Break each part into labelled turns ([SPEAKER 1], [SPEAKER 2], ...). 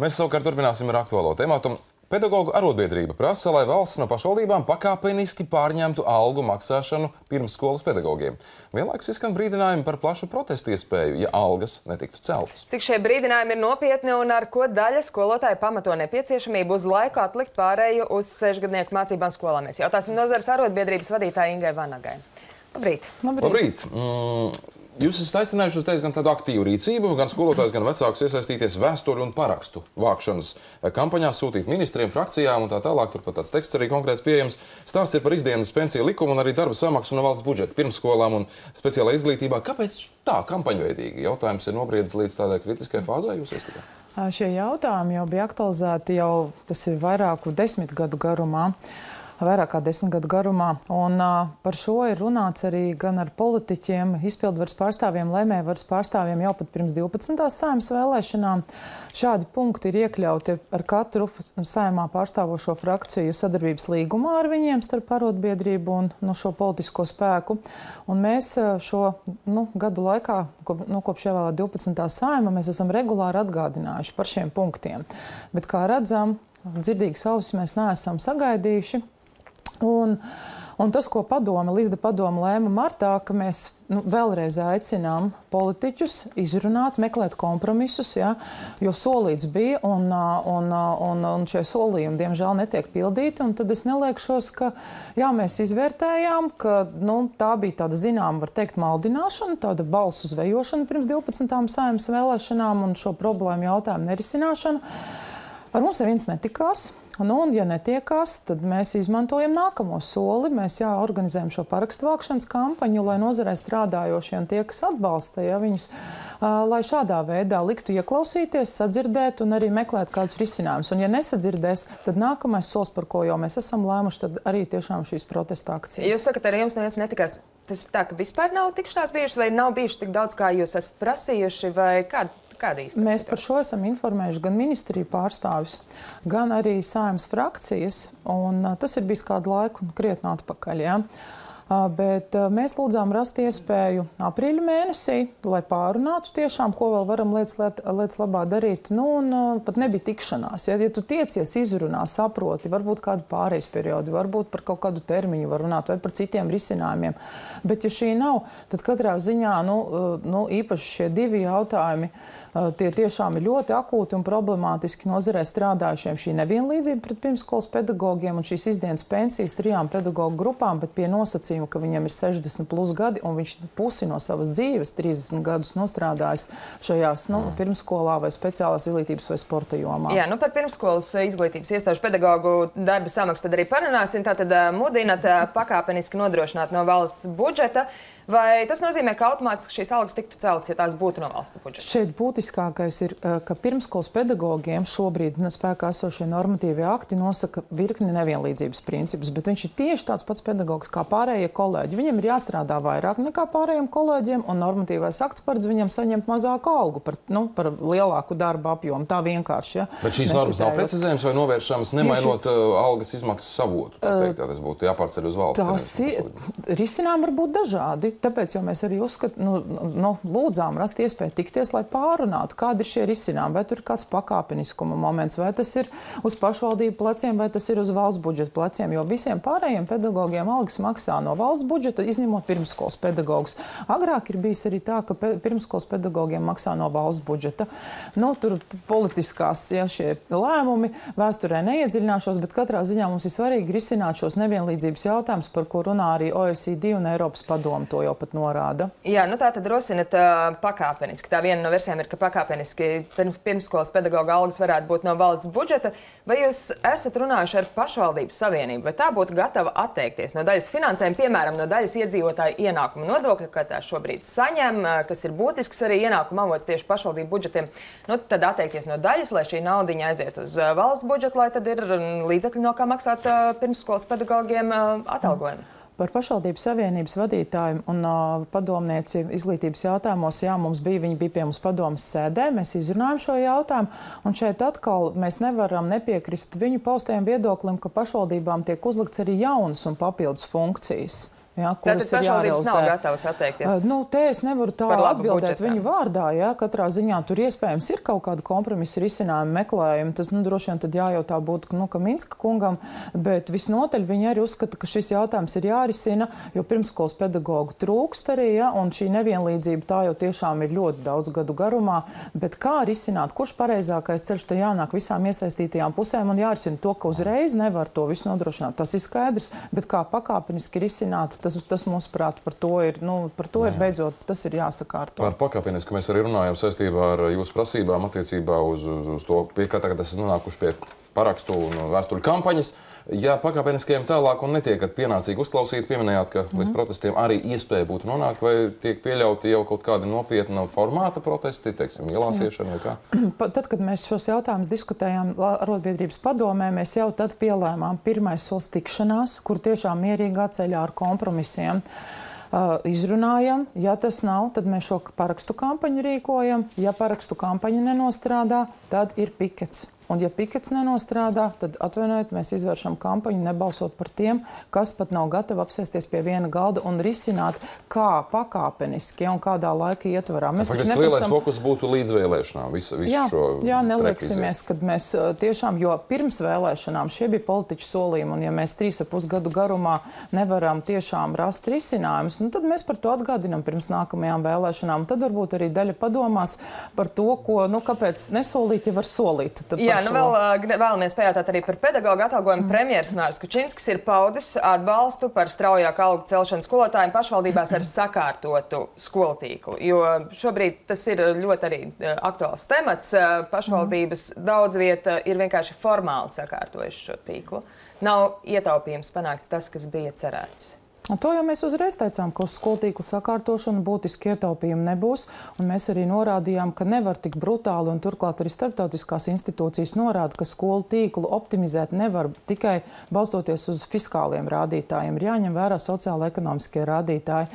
[SPEAKER 1] Mēs savukārt turpināsim ar aktuālo tematu. Pedagoģu arotbiedrība prasa, lai valsts no pašvaldībām pakāpeniski pārņemtu algu maksāšanu pirmsskolas pedagogiem. Vienlaikus izskan brīdinājumi par plašu protestu iespēju, ja algas netiktu celtas.
[SPEAKER 2] Cik šie brīdinājumi ir nopietni un ar ko daļa skolotāja pamato nepieciešamību uz laiku atlikt pārēju uz sešgadnieku mācībām skolā? Mēs jautāsim nozares arotbiedrības vadītāja Ingai Vanagai. Labrīt!
[SPEAKER 1] Labrīt! Labrīt. Mm. Jūs esat aicinājuši uz diezgan tādu aktīvu rīcību, gan skolotājs, gan vecāks iesaistīties vēsturi un parakstu vākšanas kampaņā, sūtīt ministriem, frakcijām un tā tālāk. Turpat tāds teksts arī konkrēts pieejams. Stāsts ir par izdienas pensiju likumu un arī darba samaksu no valsts budžeta pirmsskolām un speciālā izglītībā. Kāpēc tā kampaņveidīgi? Jautājums ir nobriedis līdz tādai kritiskai fāzē, jūs ieskatāt?
[SPEAKER 3] Šie jautājumi jau bija aktualizēti jau, tas ir vairāku desmit gadu garumā vairāk kā desmit gadu garumā. Un, uh, par šo ir runāts arī gan ar politiķiem, izpildvaras pārstāvjiem, lēmējvaras pārstāvjiem jau pat pirms 12. saimas vēlēšanām. Šādi punkti ir iekļauti ar katru saimā pārstāvošo frakciju sadarbības līgumā ar viņiem starp arotbiedrību un nu, šo politisko spēku. Un mēs šo nu, gadu laikā, kop, nu, kopš ievēlēta 12. saima, mēs esam regulāri atgādinājuši par šiem punktiem. Bet, kā redzam, dzirdīgas ausis mēs neesam sagaidījuši. Un, Un tas, ko padome, Līsda padome lēma martā, ka mēs nu, vēlreiz aicinām politiķus izrunāt, meklēt kompromisus, ja, jo solīts bija un, un, un, un šie solījumi, diemžēl, netiek pildīti. Tad es neliekšos, ka jā, mēs izvērtējām, ka nu, tā bija tāda zināma, var teikt, maldināšana, tāda balsu zvejošana pirms 12. saimnes vēlēšanām un šo problēmu jautājumu nerisināšana. Ar mums neviens netikās. Nu, un, ja netiekās, tad mēs izmantojam nākamo soli. Mēs jā, organizējam šo parakstu vākšanas kampaņu, lai nozarē strādājošie un tie, kas atbalsta ja, viņus, lai šādā veidā liktu ieklausīties, sadzirdēt un arī meklēt kādus risinājumus. Un, ja nesadzirdēs, tad nākamais solis, par ko jau mēs esam lēmuši, tad arī tiešām šīs protesta akcijas.
[SPEAKER 2] Jūs sakat, arī jums neviens netikās. Tas ir tā, ka vispār nav tikšanās bijušas, vai nav bijušas tik daudz, kā jūs esat prasījuši, vai kāda
[SPEAKER 3] Kāda īstenībā? Mēs par šo esam informējuši gan ministriju pārstāvis, gan arī sājums frakcijas, un tas ir bijis kādu laiku krietni atpakaļ. Ja? Bet mēs lūdzām rast iespēju aprīļa mēnesī, lai pārunātu tiešām, ko vēl varam lietas, lietas labā darīt. Nu, un pat nebija tikšanās. Ja, ja tu tiecies, izrunā, saproti, varbūt kādu pārejas periodu, varbūt par kaut kādu termiņu var runāt vai par citiem risinājumiem. Bet ja šī nav, tad katrā ziņā nu, nu, īpaši šie divi jautājumi, tie tiešām ir ļoti akūti un problemātiski nozarē strādājušiem. Šī nevienlīdzība pret pirmskolas pedagogiem un šīs izdienas pensijas trijām pedagoģu grupām, bet pie nosacījuma nosacījumu, ka viņam ir 60 plus gadi, un viņš pusi no savas dzīves, 30 gadus nostrādājis šajās nu, mm. pirmsskolā vai speciālās izglītības vai sporta jomā.
[SPEAKER 2] Jā, nu par pirmsskolas izglītības iestāžu pedagoģu darba samaksu tad arī parunāsim. Tātad mudinat pakāpeniski nodrošināt no valsts budžeta. Vai tas nozīmē, ka automātiski šīs algas tiktu celtas, ja tās būtu no valsts budžeta?
[SPEAKER 3] Šeit būtiskākais ir, eh, ka pirmskolas pedagogiem šobrīd spēkā esošie normatīvie akti nosaka virkni nevienlīdzības principus, bet viņš ir tieši tāds pats pedagogs kā pārējie kolēģi. Viņam ir jāstrādā vairāk nekā pārējiem kolēģiem, un normatīvais akts paredz viņam saņemt mazāku algu par, nu, par lielāku darba apjomu. Tā vienkārši. Ja?
[SPEAKER 1] Bet šīs normas nav precizējamas vai novēršamas, nemainot tieši... Uh, algas izmaksas savotu. Tā teikt, tā tas būtu jāpārceļ uz valsts.
[SPEAKER 3] Tas ir risinājumi var būt dažādi. Tāpēc mēs arī uzskat, nu, nu, lūdzām rast iespēju tikties, lai pārunātu, kādi ir šie risinājumi. Vai tur ir kāds pakāpeniskuma moments, vai tas ir uz pašvaldību pleciem, vai tas ir uz valsts budžeta pleciem. Jo visiem pārējiem pedagogiem algas maksā no valsts budžeta, izņemot pirmskolas pedagogus. Agrāk ir bijis arī tā, ka pe pirmskolas pedagogiem maksā no valsts budžeta. Nu, tur politiskās ja, lēmumi vēsturē neiedziļināšos, bet katrā ziņā mums ir svarīgi risināt šos nevienlīdzības jautājumus, par ko runā arī OECD un Eiropas padomu. To jau pat norāda.
[SPEAKER 2] Jā, nu tā tad rosinat uh, pakāpeniski. Tā viena no versijām ir, ka pakāpeniski pirms, pirmsskolas pedagoģa algas varētu būt no valsts budžeta. Vai jūs esat runājuši ar pašvaldības savienību, vai tā būtu gatava atteikties no daļas finansējuma, piemēram, no daļas iedzīvotāju ienākuma nodokļa, kā tā šobrīd saņem, kas ir būtisks arī ienākuma avots tieši pašvaldību budžetiem, nu, tad atteikties no daļas, lai šī naudiņa aiziet uz valsts budžetu, lai tad ir līdzekļi, no kā maksāt pirmsskolas pedagogiem atalgojumu? Mm.
[SPEAKER 3] Par pašvaldību savienības vadītāju un uh, padomnieci izglītības jautājumos, jā, mums bija, viņi bija pie mums padomas sēdē, mēs izrunājam šo jautājumu, un šeit atkal mēs nevaram nepiekrist viņu paustajiem viedoklim, ka pašvaldībām tiek uzlikts arī jaunas un papildus funkcijas. Ja, ir jārealizē.
[SPEAKER 2] nav gatavas atteikties.
[SPEAKER 3] Nu, te es nevaru tā atbildēt budžetā. viņu vārdā. Ja, katrā ziņā tur iespējams ir kaut kāda kompromisa risinājuma meklējuma. Tas nu, droši vien tad jājautā būtu nu, Minska kungam, bet visnotaļ viņi arī uzskata, ka šis jautājums ir jārisina, jo pirmskolas pedagoģu trūkst arī, ja, un šī nevienlīdzība tā jau tiešām ir ļoti daudz gadu garumā. Bet kā risināt, kurš pareizākais ceļš te jānāk visām iesaistītajām pusēm un jārisina to, ka uzreiz nevar to visu nodrošināt. Tas ir skaidrs, bet kā pakāpeniski risināt tas, tas mūsuprāt, par to ir, nu, par to ir beidzot, tas ir jāsakārto.
[SPEAKER 1] Par pakāpenisku mēs arī runājam saistībā ar jūsu prasībām attiecībā uz, uz, uz to, pie kā tagad esat nonākuši pie parakstu un vēstuļu kampaņas. Ja pakāpeniskiem tālāk un netiek pienācīgi uzklausīti, pieminējāt, ka mm. līdz mhm. protestiem arī iespēja būtu nonākt, vai tiek pieļauti jau kaut kādi nopietni formāta protesti, teiksim, ielāsiešana vai kā?
[SPEAKER 3] Tad, kad mēs šos jautājumus diskutējām Arotbiedrības padomē, mēs jau tad pielēmām pirmais solis tikšanās, kur tiešām mierīgā ceļā ar kompromisiem. Izrunājam. Ja tas nav, tad mēs šo parakstu kampaņu rīkojam. Ja parakstu kampaņa nenostrādā, tad ir pikets. Un, ja pikets nenostrādā, tad atvainojiet, mēs izvēršam kampaņu nebalsot par tiem, kas pat nav gatavi apsēsties pie viena galda un risināt, kā pakāpeniski un kādā laika ietvarā.
[SPEAKER 1] Mēs taču neprasam... lielais fokus būtu līdzvēlēšanām. Visu, visu
[SPEAKER 3] jā,
[SPEAKER 1] šo
[SPEAKER 3] jā, nelieksimies, kad mēs tiešām, jo pirms vēlēšanām šie bija politiķu solījumi, un ja mēs trīs ap pusgadu garumā nevaram tiešām rast risinājumus, nu, tad mēs par to atgādinam pirms nākamajām vēlēšanām. Tad varbūt arī daļa padomās par to, ko, nu, kāpēc nesolīt, ja var solīt.
[SPEAKER 2] Tad Jā, nu vēl, vēlamies pajautāt arī par pedagoģu atalgojumu. Mm. Premjeras Mārs Kučinskis ir paudis atbalstu par straujāku algu celšanu skolotājiem pašvaldībās ar sakārtotu skolu tīklu. Jo šobrīd tas ir ļoti arī aktuāls temats. Pašvaldības mm. daudz vieta ir vienkārši formāli sakārtojuši šo tīklu. Nav ietaupījums panākt tas, kas bija cerēts.
[SPEAKER 3] Un to jau mēs uzreiz teicām, ka uz skolu tīkla sakārtošanu būtiski ietaupījumi nebūs. Mēs arī norādījām, ka nevar tik brutāli, un turklāt arī starptautiskās institūcijas norāda, ka skolu tīklu optimizēt nevar tikai balstoties uz fiskāliem rādītājiem. Ir jāņem vērā sociāla-ekonomiskie rādītāji.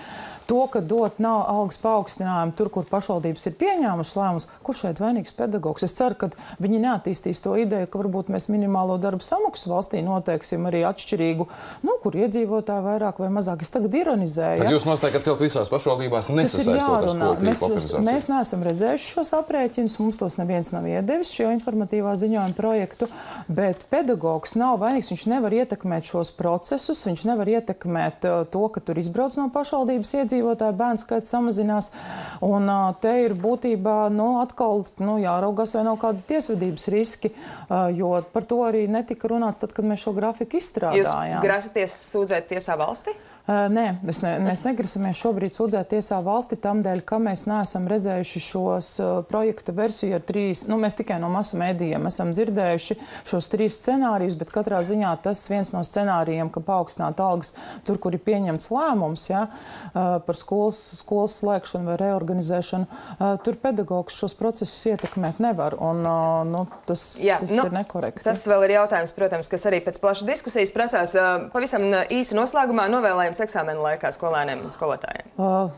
[SPEAKER 3] To, ka dot nav algas paaugstinājumu tur, kur pašvaldības ir pieņēmušas lēmumus, kurš šeit vainīgs pedagogs. Es ceru, ka viņi neattīstīs to ideju, ka varbūt mēs minimālo darbu samaksu valstī noteiksim arī atšķirīgu, nu, kur iedzīvotāji vairāk vai mazāk. Es tagad ironizēju.
[SPEAKER 1] Tad jūs nostājat, ka celt visās pašvaldībās nesasaistot ar skolu
[SPEAKER 3] mēs, mēs neesam redzējuši šos aprēķinus, mums tos neviens nav iedevis šo informatīvā ziņojuma projektu, bet pedagogs nav vainīgs, viņš nevar ietekmēt šos procesus, viņš nevar ietekmēt uh, to, ka tur izbrauc no pašvaldības iedzīvotāju bērnu skaits samazinās. Un uh, te ir būtībā nu, atkal nu, jāraugās, vai nav kādi tiesvedības riski, uh, jo par to arī netika runāts tad, kad mēs šo grafiku izstrādājām.
[SPEAKER 2] Jūs grasaties sūdzēt tiesā valsti?
[SPEAKER 3] Nē, mēs, ne, mēs negrasamies šobrīd sūdzēt tiesā valsti tam dēļ, ka mēs neesam redzējuši šos projekta versiju ar trīs, nu mēs tikai no masu mēdījiem esam dzirdējuši šos trīs scenārijus, bet katrā ziņā tas viens no scenārijiem, ka paaugstināt algas tur, kur ir pieņemts lēmums ja, par skolas, skolas slēgšanu vai reorganizēšanu, tur pedagogs šos procesus ietekmēt nevar, un nu, tas, Jā, tas nu, ir nekorekti.
[SPEAKER 2] Tas vēl ir jautājums, protams, kas arī pēc plašas diskusijas prasās. Pavisam īsi noslēgumā novēlējums pirms eksāmena laikā skolēniem un skolotājiem?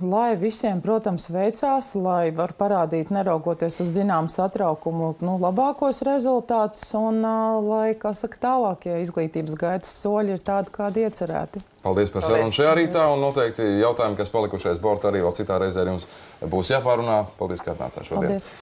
[SPEAKER 3] Lai visiem, protams, veicās, lai var parādīt, neraugoties uz zināmu satraukumu, nu, labākos rezultātus un lai, kā saka, tālākie izglītības gaitas soļi ir tādi, kādi iecerēti.
[SPEAKER 1] Paldies par sarunu šajā rītā, un noteikti jautājumi, kas palikušies bortā, arī vēl citā reizē jums būs jāpārunā. Paldies, ka atnācāt šodien. Paldies.